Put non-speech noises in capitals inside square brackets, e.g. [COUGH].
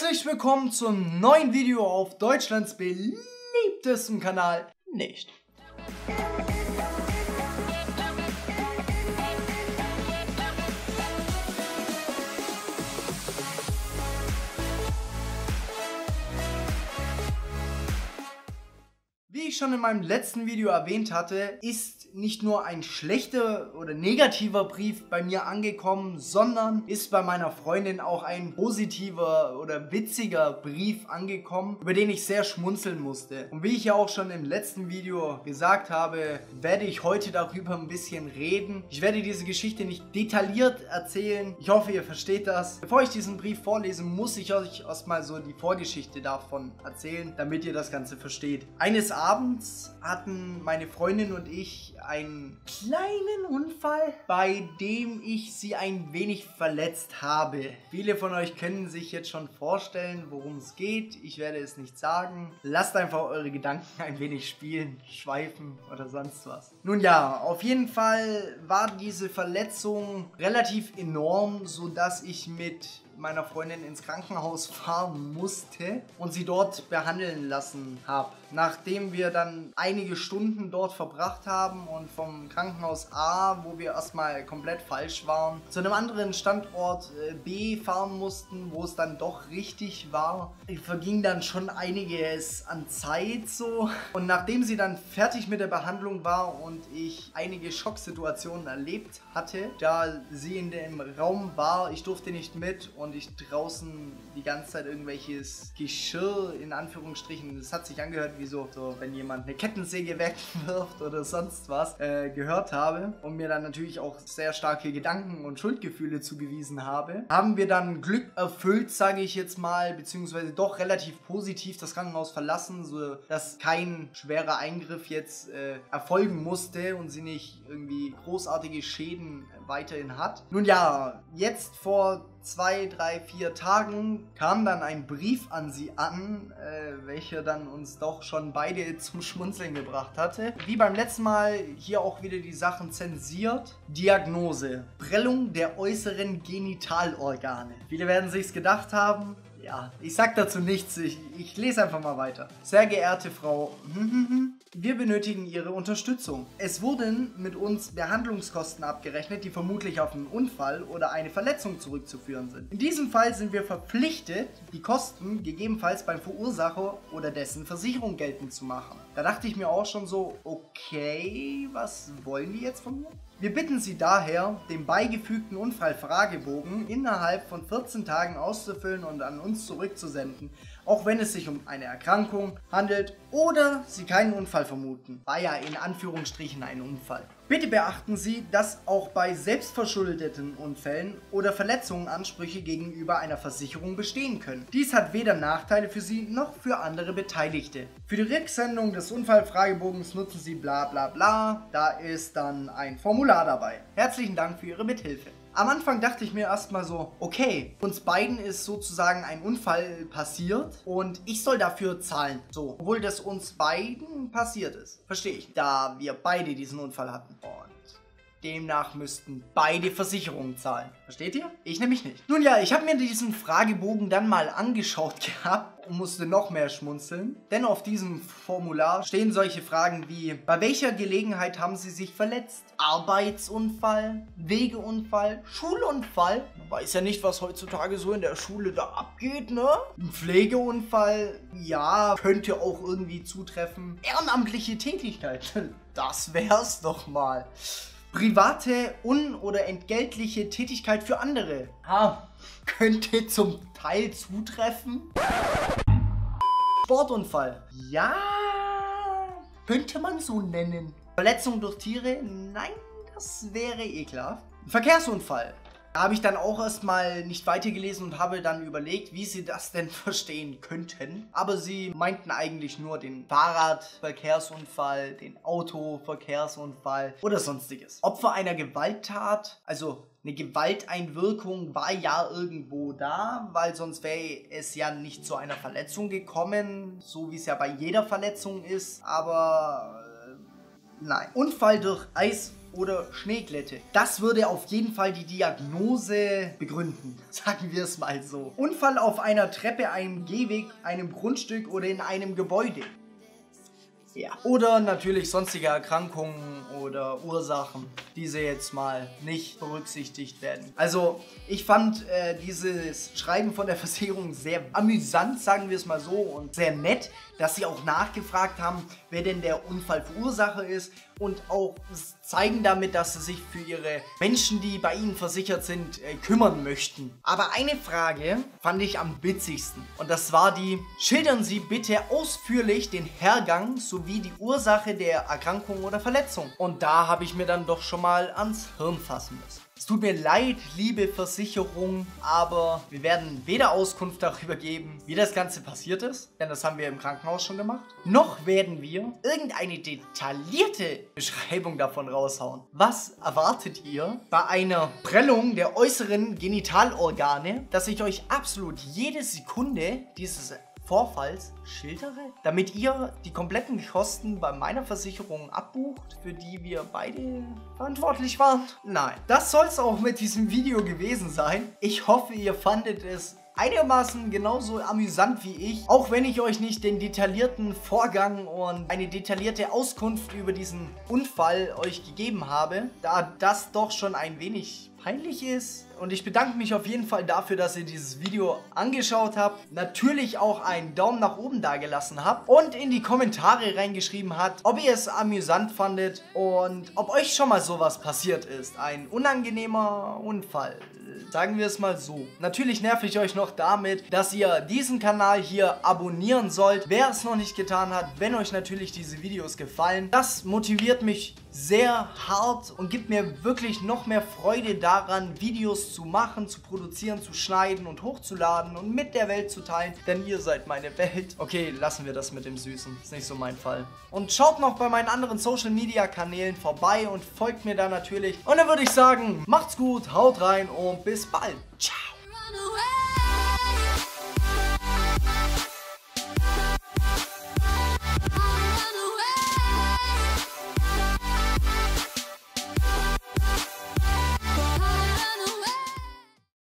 Herzlich willkommen zum neuen Video auf Deutschlands beliebtesten Kanal nicht. Wie ich schon in meinem letzten Video erwähnt hatte, ist nicht nur ein schlechter oder negativer Brief bei mir angekommen, sondern ist bei meiner Freundin auch ein positiver oder witziger Brief angekommen, über den ich sehr schmunzeln musste. Und wie ich ja auch schon im letzten Video gesagt habe, werde ich heute darüber ein bisschen reden. Ich werde diese Geschichte nicht detailliert erzählen. Ich hoffe, ihr versteht das. Bevor ich diesen Brief vorlese, muss ich euch erstmal so die Vorgeschichte davon erzählen, damit ihr das Ganze versteht. Eines Abends hatten meine Freundin und ich einen kleinen Unfall, bei dem ich sie ein wenig verletzt habe. Viele von euch können sich jetzt schon vorstellen, worum es geht. Ich werde es nicht sagen. Lasst einfach eure Gedanken ein wenig spielen, schweifen oder sonst was. Nun ja, auf jeden Fall war diese Verletzung relativ enorm, sodass ich mit meiner Freundin ins Krankenhaus [LAUGHS] fahren musste und sie dort behandeln lassen habe. Nachdem wir dann einige Stunden dort verbracht haben und vom Krankenhaus A, wo wir erstmal komplett falsch waren, zu einem anderen Standort äh, B fahren mussten, wo es dann doch richtig war, verging dann schon einiges an Zeit so. Und nachdem sie dann fertig mit der Behandlung war und ich einige Schocksituationen erlebt hatte, da sie in dem Raum war, ich durfte nicht mit und ich draußen die ganze Zeit irgendwelches Geschirr in Anführungsstrichen, das hat sich angehört wie so, so wenn jemand eine Kettensäge [LAUGHS] wegwirft oder sonst was, äh, gehört habe und mir dann natürlich auch sehr starke Gedanken und Schuldgefühle zugewiesen habe, haben wir dann Glück erfüllt, sage ich jetzt mal, beziehungsweise doch relativ positiv das Krankenhaus verlassen, so dass kein schwerer Eingriff jetzt äh, erfolgen musste und sie nicht irgendwie großartige Schäden weiterhin hat. Nun ja, jetzt vor zwei, drei, vier Tagen kam dann ein Brief an sie an, äh, welcher dann uns doch schon beide zum Schmunzeln gebracht hatte. Wie beim letzten Mal hier auch wieder die Sachen zensiert. Diagnose. Prellung der äußeren Genitalorgane. Viele werden sich's gedacht haben, ja, ich sag dazu nichts. Ich, ich lese einfach mal weiter. Sehr geehrte Frau, wir benötigen Ihre Unterstützung. Es wurden mit uns Behandlungskosten abgerechnet, die vermutlich auf einen Unfall oder eine Verletzung zurückzuführen sind. In diesem Fall sind wir verpflichtet, die Kosten gegebenenfalls beim Verursacher oder dessen Versicherung geltend zu machen. Da dachte ich mir auch schon so, okay, was wollen die jetzt von mir? Wir bitten Sie daher, den beigefügten Unfallfragebogen innerhalb von 14 Tagen auszufüllen und an uns zurückzusenden, auch wenn es sich um eine Erkrankung handelt oder Sie keinen Unfall vermuten. War ja in Anführungsstrichen ein Unfall. Bitte beachten Sie, dass auch bei selbstverschuldeten Unfällen oder Verletzungen Ansprüche gegenüber einer Versicherung bestehen können. Dies hat weder Nachteile für Sie noch für andere Beteiligte. Für die Rücksendung des Unfallfragebogens nutzen Sie bla bla bla. Da ist dann ein Formular dabei. Herzlichen Dank für Ihre Mithilfe. Am Anfang dachte ich mir erstmal so, okay, uns beiden ist sozusagen ein Unfall passiert und ich soll dafür zahlen. So, obwohl das uns beiden passiert ist. Verstehe ich. Da wir beide diesen Unfall hatten. Und demnach müssten beide Versicherungen zahlen. Versteht ihr? Ich nämlich nicht. Nun ja, ich habe mir diesen Fragebogen dann mal angeschaut [LAUGHS] gehabt und musste noch mehr schmunzeln. Denn auf diesem Formular stehen solche Fragen wie, bei welcher Gelegenheit haben Sie sich verletzt? Arbeitsunfall, Wegeunfall, Schulunfall? Man weiß ja nicht, was heutzutage so in der Schule da abgeht, ne? Ein Pflegeunfall, ja, könnte auch irgendwie zutreffen. Ehrenamtliche Tätigkeit, [LAUGHS] das wär's doch mal. Private, un- oder entgeltliche Tätigkeit für andere. Ah, könnte zum Teil zutreffen. Sportunfall. Ja, könnte man so nennen. Verletzung durch Tiere? Nein, das wäre ekelhaft. Verkehrsunfall. Habe ich dann auch erstmal nicht weitergelesen und habe dann überlegt, wie sie das denn [LAUGHS] verstehen könnten. Aber sie meinten eigentlich nur den Fahrradverkehrsunfall, den Autoverkehrsunfall oder sonstiges. Opfer einer Gewalttat, also eine Gewalteinwirkung war ja irgendwo da, weil sonst wäre es ja nicht zu einer Verletzung gekommen, so wie es ja bei jeder Verletzung ist. Aber äh, nein. Unfall durch Eis oder Schneeglätte. Das würde auf jeden Fall die Diagnose begründen, [LAUGHS] sagen wir es mal so. Unfall auf einer Treppe, einem Gehweg, einem Grundstück oder in einem Gebäude. Ja. Oder natürlich sonstige Erkrankungen oder Ursachen, diese jetzt mal nicht berücksichtigt werden. Also ich fand äh, dieses Schreiben von der [LAUGHS] Versicherung sehr amüsant, sagen wir es mal so, und sehr nett, dass sie auch nachgefragt haben, wer denn der Unfallverursacher ist und auch zeigen damit, dass sie sich für ihre Menschen, die bei ihnen versichert sind, äh, kümmern möchten. Aber eine Frage fand ich am witzigsten und das war die, schildern Sie bitte ausführlich den Hergang sowie die Ursache der Erkrankung oder Verletzung. Und da habe ich mir dann doch schon mal ans Hirn fassen müssen. Es tut mir leid, liebe Versicherung, aber wir werden weder Auskunft darüber geben, wie das Ganze passiert ist, denn das haben wir im Krankenhaus schon gemacht, noch werden wir irgendeine detaillierte Beschreibung davon raushauen. Was erwartet ihr bei einer Prellung der äußeren Genitalorgane, dass ich euch absolut jede Sekunde dieses Vorfalls schildere, damit ihr die kompletten Kosten bei meiner Versicherung abbucht, für die wir beide verantwortlich waren? Nein, das soll es auch mit diesem Video gewesen sein. Ich hoffe, ihr fandet es einigermaßen genauso amüsant wie ich, auch wenn ich euch nicht den detaillierten Vorgang und eine detaillierte Auskunft über diesen Unfall euch gegeben habe, da das doch schon ein wenig peinlich ist. Und ich bedanke mich auf jeden Fall dafür, dass ihr dieses Video angeschaut habt. Natürlich auch einen Daumen nach oben dagelassen habt. Und in die Kommentare reingeschrieben habt, ob ihr es amüsant fandet und ob euch schon mal sowas passiert ist. Ein unangenehmer Unfall sagen wir es mal so. Natürlich nerv ich euch noch damit, dass ihr diesen Kanal hier abonnieren sollt, wer es noch nicht getan hat, wenn euch natürlich diese Videos gefallen. Das motiviert mich sehr hart und gibt mir wirklich noch mehr Freude daran, Videos zu machen, zu produzieren, zu schneiden und hochzuladen und mit der Welt zu teilen, denn ihr seid meine Welt. Okay, lassen wir das mit dem Süßen, ist nicht so mein Fall. Und schaut noch bei meinen anderen Social Media Kanälen vorbei und folgt mir da natürlich. Und dann würde ich sagen, macht's gut, haut rein und bis bald. Ciao.